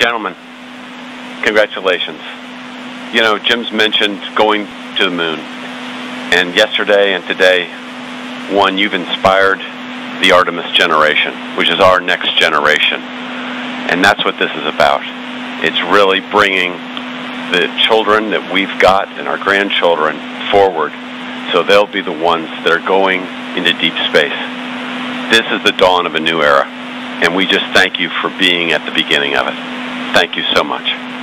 Gentlemen, congratulations. You know, Jim's mentioned going to the moon. And yesterday and today, one, you've inspired the Artemis generation, which is our next generation. And that's what this is about. It's really bringing the children that we've got and our grandchildren forward so they'll be the ones that are going into deep space. This is the dawn of a new era, and we just thank you for being at the beginning of it. Thank you so much.